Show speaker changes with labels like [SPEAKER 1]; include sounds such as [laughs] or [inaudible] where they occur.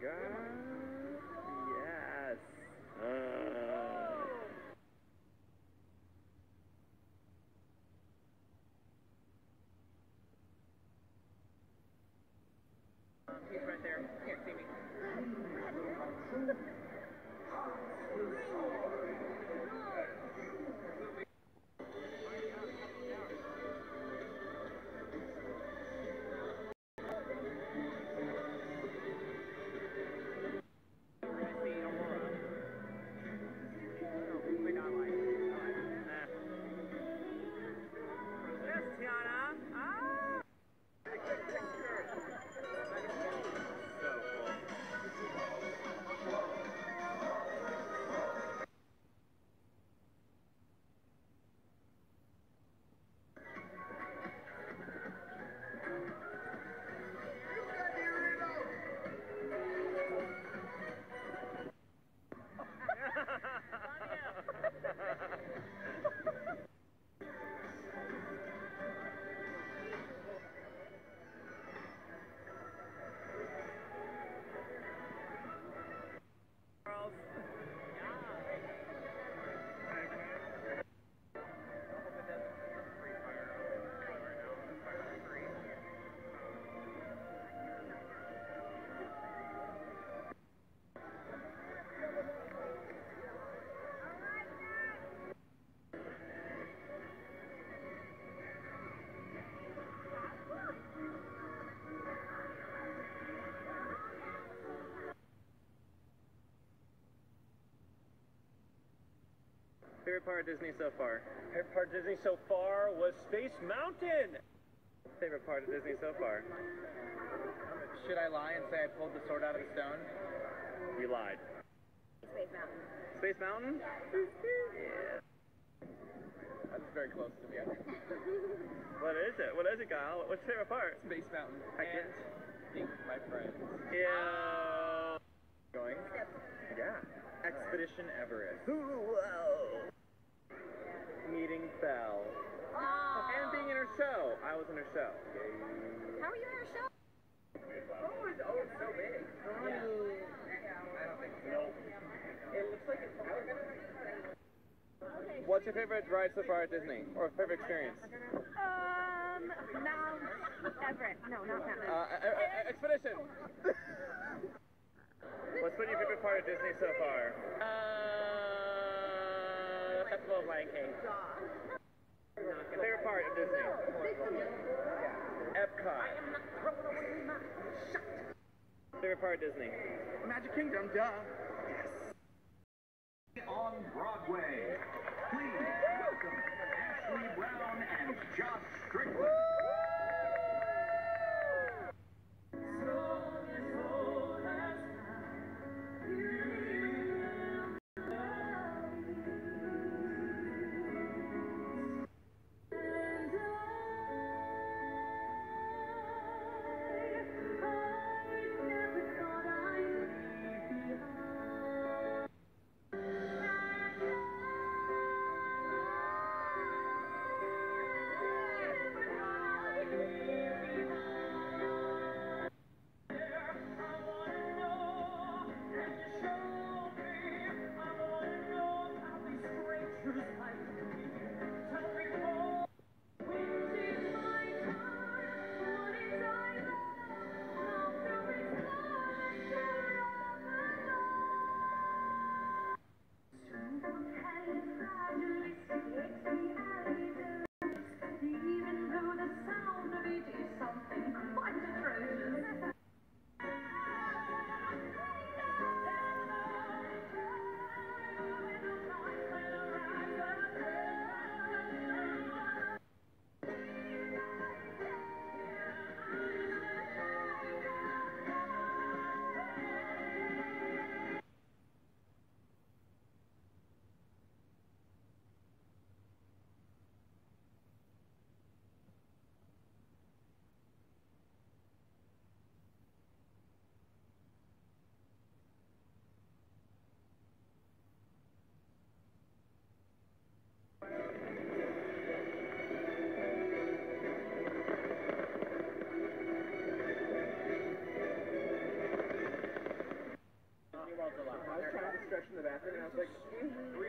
[SPEAKER 1] god. Favorite part of Disney so far?
[SPEAKER 2] Favorite part of Disney so far was Space Mountain.
[SPEAKER 1] Favorite part of Disney so far?
[SPEAKER 3] Should I lie and say I pulled the sword out of the stone?
[SPEAKER 1] You lied.
[SPEAKER 4] Space Mountain.
[SPEAKER 1] Space Mountain? yeah.
[SPEAKER 3] That's very close to me. [laughs]
[SPEAKER 1] What is it? What is it, Kyle? What's your favorite part?
[SPEAKER 3] Space Mountain.
[SPEAKER 1] I
[SPEAKER 3] and
[SPEAKER 1] can't-
[SPEAKER 3] being with my friends.
[SPEAKER 1] Yeah. Going? Yeah. Expedition Everest. Whoa. Meeting Belle.
[SPEAKER 4] Oh.
[SPEAKER 1] And being in her show. I was in her show.
[SPEAKER 4] How are you in our show?
[SPEAKER 3] Oh, it's, oh, it's so big. I don't think so. It looks like it's. I.
[SPEAKER 1] What's your favorite ride so far at Disney? Or favorite experience?
[SPEAKER 4] Um, Mount Everest. No, not Mount
[SPEAKER 1] Uh,
[SPEAKER 4] Everest.
[SPEAKER 1] e- e- expedition. [laughs] What's been your favorite part of Disney so far?
[SPEAKER 3] Festival of Lion King.
[SPEAKER 1] Favorite part of Disney? Epcot. Favorite part of Disney?
[SPEAKER 3] Magic Kingdom, duh. Yes.
[SPEAKER 5] On Broadway. Please welcome Ashley Brown and Josh Strickland.
[SPEAKER 3] and I was like, mm-hmm.